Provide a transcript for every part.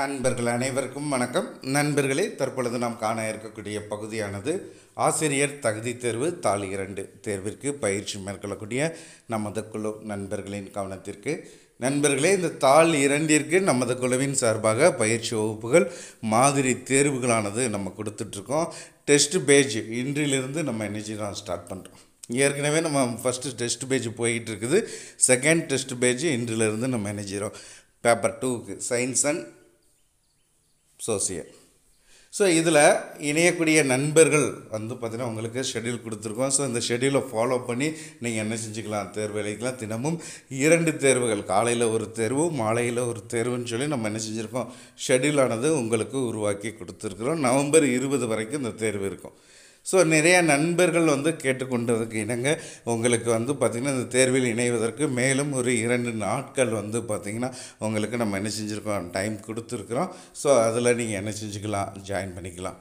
நண்பர்கள் அனைவருக்கும் வணக்கம். நண்பர்களே தற்பொழுது நாம் காண இருக்கக்கூடிய பகுதியானது ஆசிரியர் தகுதி தேர்வு தாலி இரண்டு தேர்விற்கு பயிற்சி மேற்கொள்ளக்கூடிய நமது குழு நண்பர்களின் கவனத்திற்கு. நண்பர்களே இந்த தாள் இரண்டிற்கு நமது குழுவின் சார்பாக பயிற்சி வகுப்புகள் மாதிரி தேர்வுகளானது நம்ம கொடுத்துட்ருக்கோம். டெஸ்ட் பேஜ் இன்றிலிருந்து நம்ம என்ன ஸ்டார்ட் பண்ணுறோம் ஏற்கனவே நம்ம ஃபஸ்ட்டு டெஸ்ட் பேஜ் போய்கிட்டு இருக்குது செகண்ட் டெஸ்ட் பேஜ் இன்றிலிருந்து நம்ம என்ன செய்கிறோம் பேப்பர் டூக்கு சயின்ஸ் அண்ட் சோசியல் ஸோ இதில் இணையக்கூடிய நண்பர்கள் வந்து பார்த்திங்கன்னா உங்களுக்கு ஷெட்யூல் கொடுத்துருக்கோம். ஸோ இந்த ஷெட்யூலை ஃபாலோ பண்ணி நீங்கள் என்ன செஞ்சுக்கலாம்? தேர்வு எழுதிக்கலாம். தினமும் இரண்டு தேர்வுகள் காலையில் ஒரு தேர்வு மாலையில் ஒரு தேர்வுன்னு சொல்லி நம்ம என்ன செஞ்சுருக்கோம்? ஷெடியூலானது உங்களுக்கு உருவாக்கி கொடுத்துருக்குறோம். நவம்பர் இருபது வரைக்கும் இந்த தேர்வு இருக்கும். ஸோ நிறைய நண்பர்கள் வந்து கேட்டுக்கொண்டதுக்கு இணங்க உங்களுக்கு வந்து பார்த்திங்கன்னா இந்த தேர்வில் இணைவதற்கு மேலும் ஒரு இரண்டு நாட்கள் வந்து பார்த்திங்கன்னா உங்களுக்கு நம்ம என்ன செஞ்சுருக்கோம் டைம் கொடுத்துருக்குறோம். ஸோ அதில் நீங்கள் என்ன செஞ்சுக்கலாம் ஜாயின் பண்ணிக்கலாம்.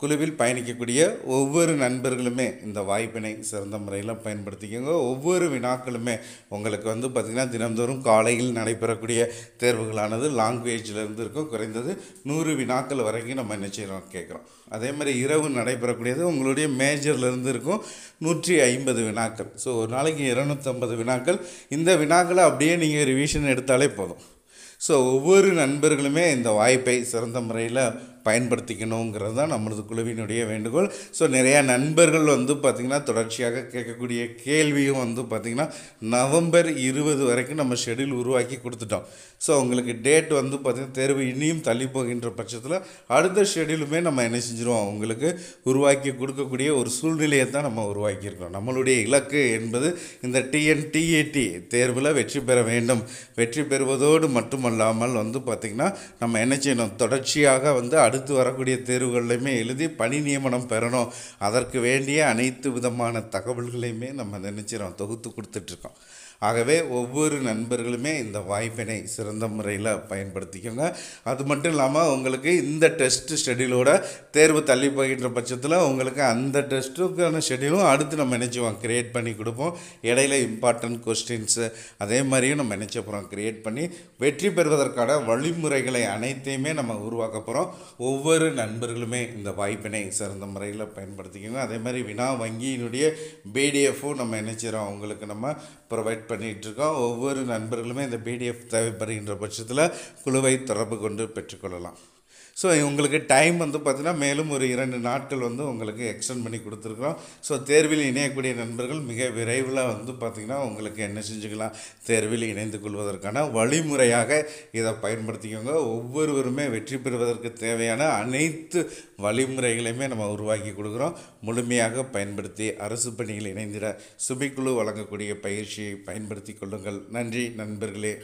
குழுவில் பயணிக்கக்கூடிய ஒவ்வொரு நண்பர்களுமே இந்த வாய்ப்பினை சிறந்த முறையில் பயன்படுத்திக்கோங்க. ஒவ்வொரு வினாக்களுமே உங்களுக்கு வந்து பார்த்திங்கன்னா தினந்தோறும் காலையில் நடைபெறக்கூடிய தேர்வுகளானது லாங்குவேஜில் இருக்கும். குறைந்தது நூறு வினாக்கள் வரைக்கும் நம்ம என்ன செய்கிறோம் கேட்குறோம். அதே மாதிரி இரவு நடைபெறக்கூடியது உங்களுடைய மேஜர்லேருந்து இருக்கும் நூற்றி ஐம்பது வினாக்கள். ஸோ ஒரு நாளைக்கு இரநூத்தம்பது வினாக்கள். இந்த வினாக்களை அப்படியே நீங்கள் ரிவிஷன் எடுத்தாலே போதும். ஸோ ஒவ்வொரு நண்பர்களுமே இந்த வாய்ப்பை சிறந்த முறையில் பயன்படுத்திக்கணுங்கிறது தான் நம்மளது குழுவினுடைய வேண்டுகோள். ஸோ நிறையா நண்பர்கள் வந்து பார்த்திங்கன்னா தொடர்ச்சியாக கேட்கக்கூடிய கேள்வியும் வந்து பார்த்திங்கன்னா நவம்பர் இருபது வரைக்கும் நம்ம ஷெடியூல் உருவாக்கி கொடுத்துட்டோம். ஸோ உங்களுக்கு டேட் வந்து பார்த்திங்கன்னா தேர்வு இனியும் தள்ளி போகின்ற பட்சத்தில் அடுத்த ஷெடியூலுமே நம்ம என்ன செஞ்சுருவோம்? உங்களுக்கு உருவாக்கி கொடுக்கக்கூடிய ஒரு சூழ்நிலையை தான் நம்ம உருவாக்கியிருக்கோம் நம்மளுடைய இலக்கு என்பது இந்த டிஎன்டிஏடி தேர்வில் வெற்றி பெற வேண்டும். வெற்றி பெறுவதோடு மட்டுமல்லாமல் வந்து பார்த்திங்கன்னா நம்ம என்ன செய்யணும்? தொடர்ச்சியாக வந்து அடுத்து வரக்கூடிய தேர்வுகள்லையுமே எழுதி பணி நியமனம் பெறணும். அதற்கு வேண்டிய அனைத்து விதமான தகவல்களையுமே நம்ம நினைச்சிரோம் தொகுத்து கொடுத்துட்ருக்கோம். ஆகவே ஒவ்வொரு நண்பர்களுமே இந்த வாய்ப்பினை சிறந்த முறையில் பயன்படுத்திக்கோங்க. அது மட்டும் இல்லாமல் உங்களுக்கு இந்த டெஸ்ட் ஷெடியூலோட தேர்வு தள்ளி போகின்ற பட்சத்தில் உங்களுக்கு அந்த டெஸ்ட்டுக்கான ஷெடியூலும் அடுத்து நம்ம நினச்சிவோம். க்ரியேட் பண்ணி கொடுப்போம். இடையில இம்பார்ட்டன்ட் கொஸ்டின்ஸு அதே மாதிரியும் நம்ம நினச்ச போகிறோம் க்ரியேட் பண்ணி வெற்றி பெறுவதற்கான வழிமுறைகளை அனைத்தையுமே நம்ம உருவாக்க போகிறோம் ஒவ்வொரு நண்பர்களுமே இந்த வாய்ப்பினை சிறந்த முறையில் பயன்படுத்திக்கோங்க அதே மாதிரி வினா வங்கியினுடைய பிடிஎஃப்பும் நம்ம நினைச்சிடோம் அவங்களுக்கு நம்ம ப்ரொவைட் பண்ணிகிட்ருக்கோம் ஒவ்வொரு நண்பர்களுமே இந்த பிடிஎஃப் தேவைப்படுகின்ற பட்சத்தில் குழுவை தொடர்பு கொண்டு பெற்றுக்கொள்ளலாம். ஸோ உங்களுக்கு டைம் வந்து பார்த்திங்கன்னா மேலும் ஒரு இரண்டு நாட்கள் வந்து உங்களுக்கு எக்ஸ்டெண்ட் பண்ணி கொடுத்துருக்குறோம். ஸோ தேர்வில் இணையக்கூடிய நண்பர்கள் மிக விரைவில் வந்து பார்த்திங்கன்னா உங்களுக்கு என்ன செஞ்சுக்கலாம் தேர்வில் இணைந்து கொள்வதற்கான வழிமுறையாக இதை பயன்படுத்திக்கோங்க. ஒவ்வொருவருமே வெற்றி பெறுவதற்கு தேவையான அனைத்து வழிமுறைகளையுமே நம்ம உருவாக்கி கொடுக்குறோம். முழுமையாக பயன்படுத்தி அரசு பணியில் இணைந்திட சுபிக்குழு வழங்கக்கூடிய பயிற்சியை பயன்படுத்தி கொள்ளுங்கள். நன்றி நண்பர்களே.